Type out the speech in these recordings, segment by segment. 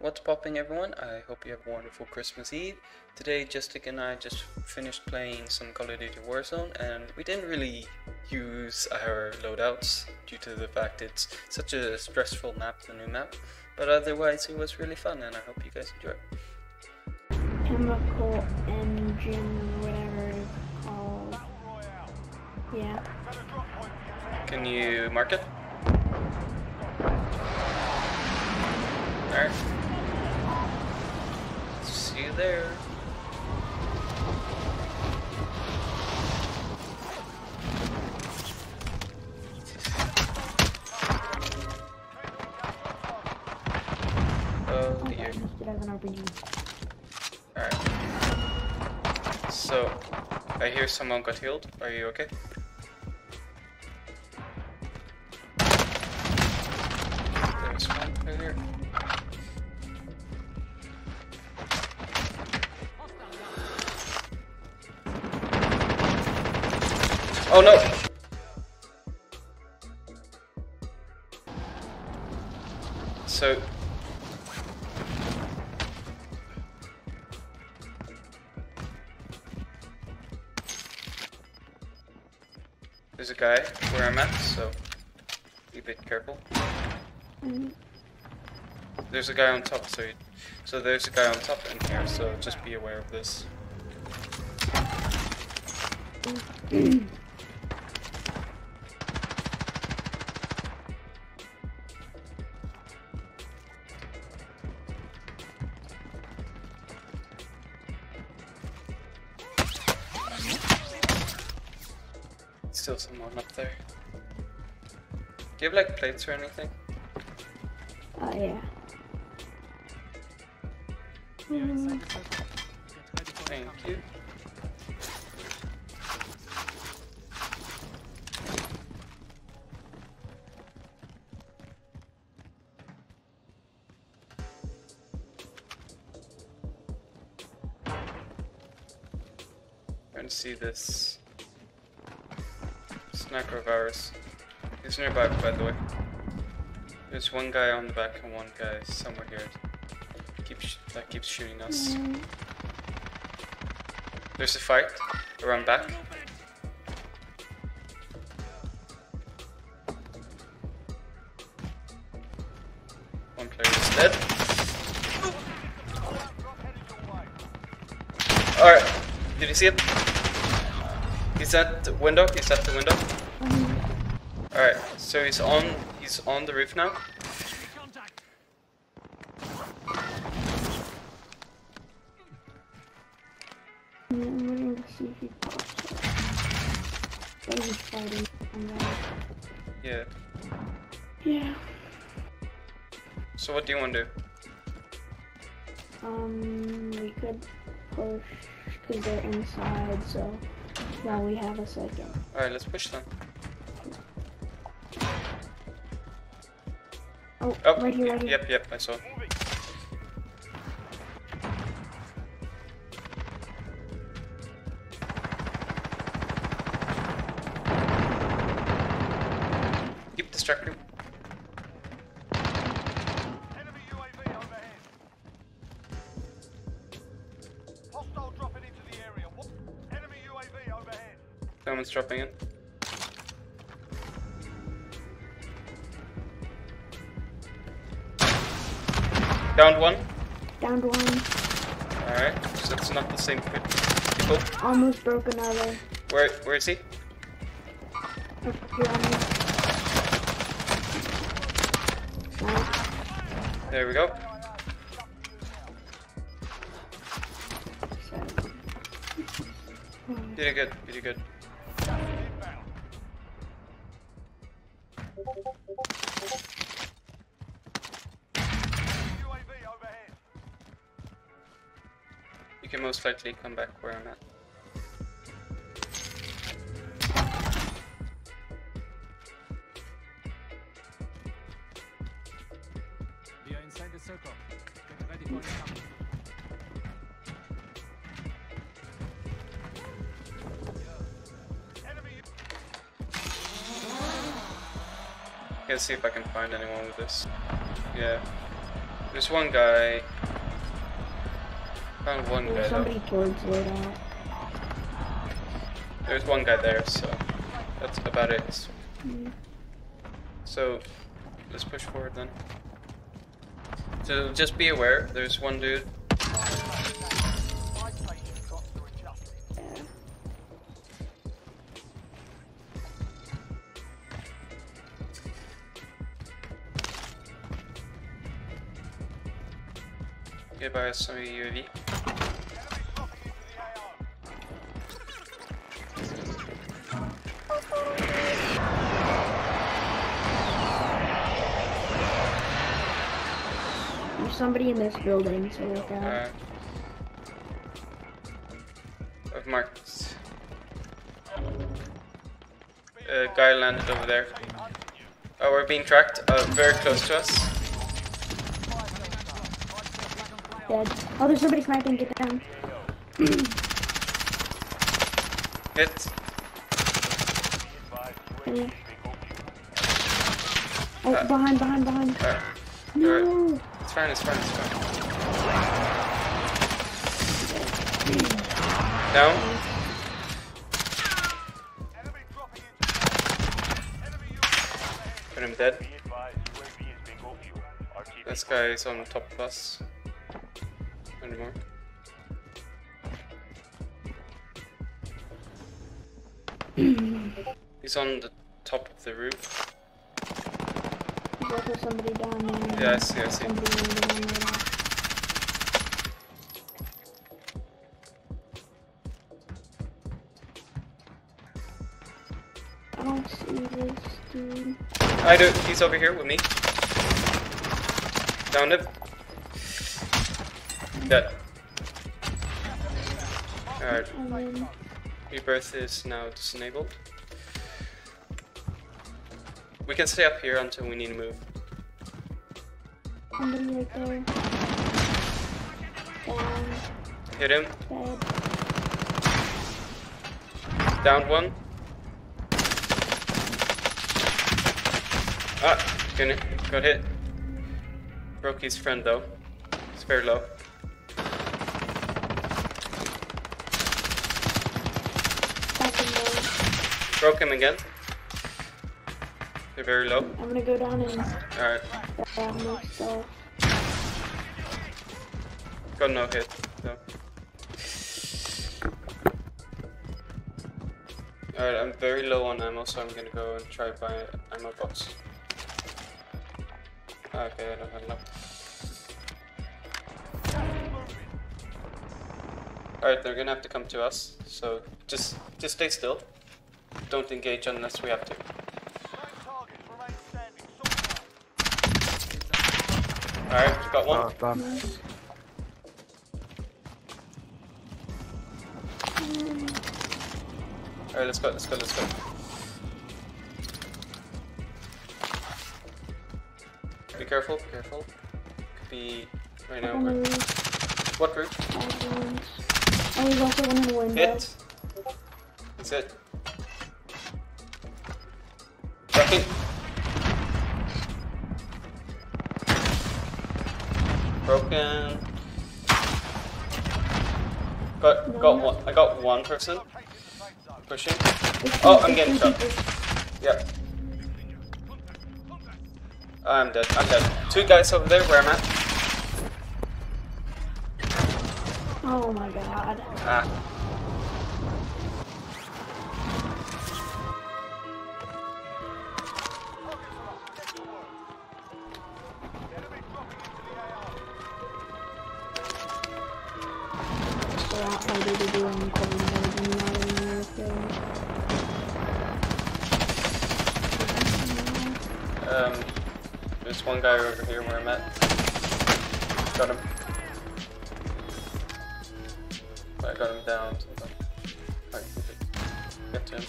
What's popping everyone? I hope you have a wonderful Christmas Eve. Today Justik and I just finished playing some Call of Duty Warzone and we didn't really use our loadouts due to the fact it's such a stressful map, the new map. But otherwise it was really fun and I hope you guys enjoy. Chemical engine, whatever it's called. Yeah. Can you mark it? Alright. See you there. Oh. Alright. So, I hear someone got healed. Are you okay? There's one right here. Oh no! So, There's a guy where I'm at, so be a bit careful. There's a guy on top, so you, so there's a guy on top in here, so just be aware of this. someone up there. Do you have like plates or anything? Uh, yeah. Mm, Thank you. Trying to see this sniper of ours. He's nearby, by the way. There's one guy on the back and one guy somewhere here. Keeps that keeps shooting us. There's a fight around back. One player is dead. Alright, did you see it? He's that the window, Is that the window. um, Alright, so he's on he's on the roof now. yeah, I'm waiting to see if he pops up. He's fighting. somebody. Yeah. Yeah. So what do you want to do? Um, we could push because they're inside, so while we have a second. Alright, let's push them. Oh, Oh, right here, right here. yep, yep, I saw. Someone's dropping in. Downed one. Downed one. Alright, so it's not the same pe- people. Almost broke another. Where where is he? Up here on me. Nice. There we go. You did good, you did good. You can most likely come back where I'm at. Gonna see if I can find anyone with this. Yeah. There's one guy. Found one guy There's though. somebody. There's one guy there, so that's about it. Mm. So let's push forward then. So just be aware, there's one dude. Get by some UAV. Enemy dropping into the AO. There's somebody in this building, so look out. Uh, I've marked. A guy landed over there. Oh, we're being tracked. Uh, very close to us. Dead. Oh, there's somebody sniping. Get down. Hit. Finish. Oh, behind, behind, behind. Uh, No. it's fine, it's fine, it's fine. Down. Enemy dropping into Put him dead. Be advised, UAV is bingo fuel. RTB This guy is on top of us. Anymore. He's on the top of the roof. There's also somebody down there. Yeah, I see, I see. Somebody landing on. I don't see this dude. I do. He's over here with me. Downed him. Dead. Alright, then rebirth is now disabled. We can stay up here until we need to move. somebody right there. Down. Hit him. Dead. Downed one. Ah, gonna, got hit. Broke his friend though. It's very low. Back in there. Broke him again. They're very low. I'm gonna go down and Alright, more got no hit though. Alright, I'm very low on ammo, so I'm gonna go and try buy an ammo box. Okay, I don't have enough. Alright, they're gonna have to come to us, so just just stay still. Don't engage unless we have to. Nine targets remain standing. Sort them out. Alright, got one. Oh, done. Nice. Alright, let's go, let's go, let's go. Be careful, be careful. Could be right now. On the Over. roof. What roof? Bad ones. Oh, there's also one in the window. Hit. That's it. Broken. Got got one. I got one person pushing. Oh, I'm getting shot. Yeah. I'm dead. I'm dead. Two guys over there where I'm at. Oh my god. Ah. Not in. Um, there's one guy over here where I'm at. Got him. I got him down. Alright, get to him.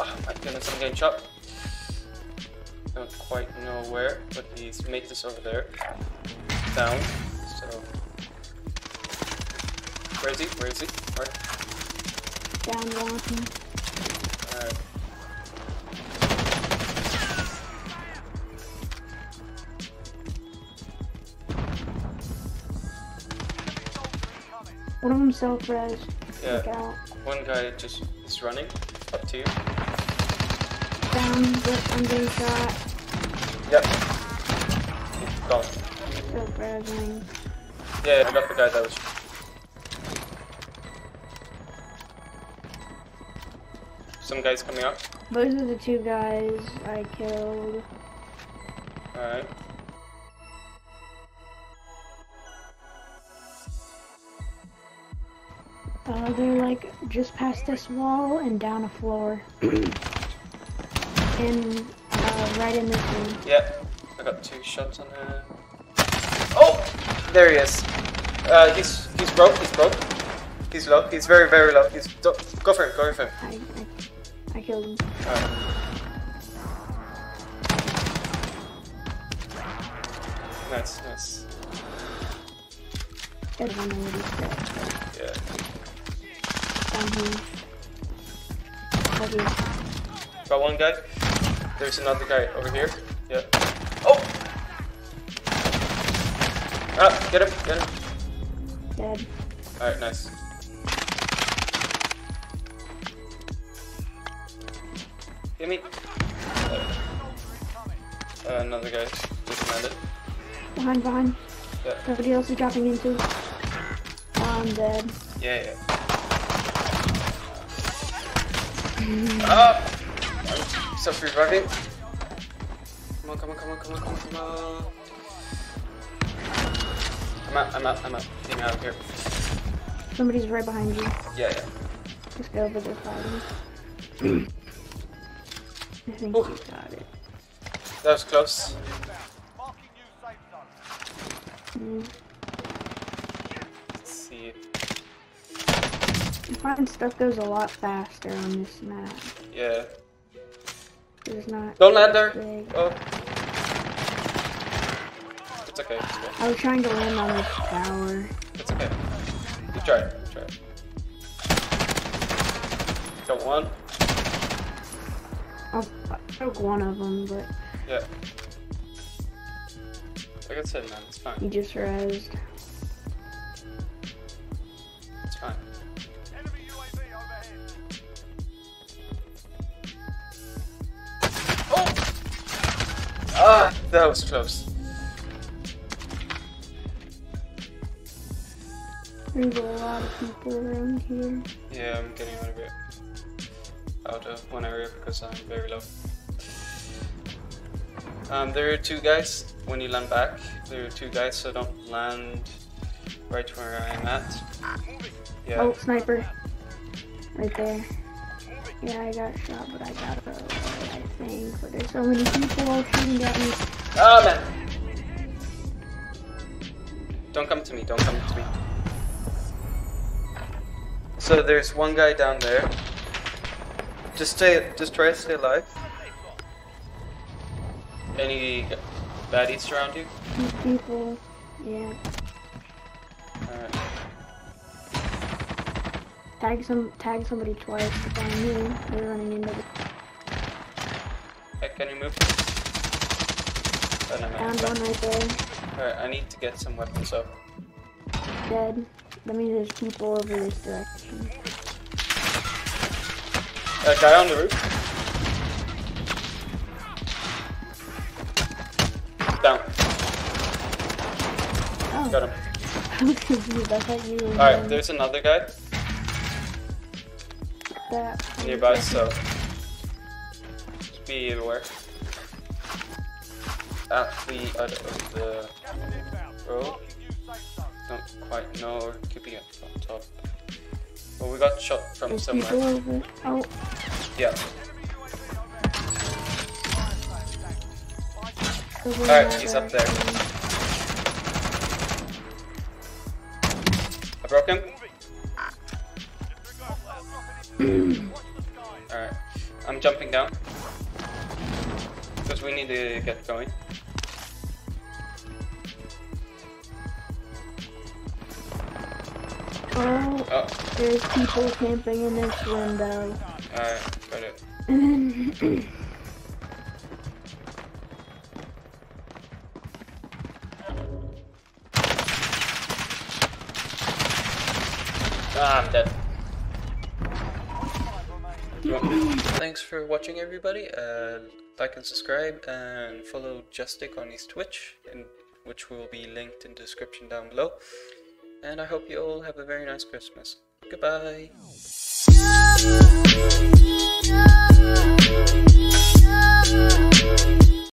Oh my goodness, I'm getting shot. Don't quite know where, but he's made this over there. Down. So where is he? Where is he? Where? Down walking. Alright. One of them self-res. Yeah. Uh, One guy just is running up to you. Down, but I'm getting shot. Yep. He's gone. Self resing. Yeah, I got the guy that was. Some guys coming up. Those are the two guys I killed. Alright. Uh, they're like just past this wall and down a floor. and uh, right in this room. Yeah. I got two shots on her. Oh! There he is. Uh, he's he's broke. He's broke. He's low. He's very very low. He's go for him. Go for him. I, I, I killed him. Alright. Nice, nice. There's one already dead. Yeah. Down here. Got one guy. There's another guy over here. Yeah. Oh! Ah, get him, get him. Dead. Alright, nice. Give me. Uh, another guy just landed. Behind, behind. Yeah, Somebody else is dropping into. Oh, I'm dead. yeah, yeah. Ah! I'm self reviving. Come on, come on, come on, come on, come on, come on. I'm out, I'm out, I'm out. Get me out of here. Somebody's right behind you. Yeah, yeah. Just go over there fighting. I think Ooh. he got it. That was close. Marking new safe zone. Mm. Let's see. I find stuff goes a lot faster on this map. Yeah. It's not Don't land there. big. Oh. It's okay. It's okay. I was trying to land on this tower. It's okay. You try it. You try it. Got one. I'll, I took one of them, but Yeah. Like I said, man, it's fine. he just rezzed. Ah, that was close. There's a lot of people around here. Yeah, I'm getting out of it. Out of one area because I'm very low. Um, there are two guys. When you land back, there are two guys, so don't land right where I'm at. Yeah. Oh, sniper. Right there. Yeah, I got shot, but I got away, I think. But there's so many people all shooting at me. Ah, man! Don't come to me, don't come to me. So there's one guy down there. Just stay, just try to stay alive. Any baddies around you? These people, yeah. Alright. Tag some, tag somebody twice to find me. They're running into the Can you move? Oh, no, found one right there. Alright, I need to get some weapons up. Dead. That means there's people over this direction. Uh, guy on the roof. Down. Oh, Got him. I was confused. I thought you were Alright, there's another guy that nearby, so just be aware. At the other of the road. Marking new safe zone. Don't quite know, or it could be up on top. Well, we got shot from There's somewhere. people over. Oh, Yeah. Alright, he's up there. I broke him. Alright. I'm jumping down. Because we need to get going. Oh, Oh, there's people camping in this window. alright, got it. Ah, I'm dead. Thanks for watching, everybody. Uh, like and subscribe, and follow Justik on his Twitch, in, which will be linked in the description down below. And I hope you all have a very nice Christmas. Goodbye.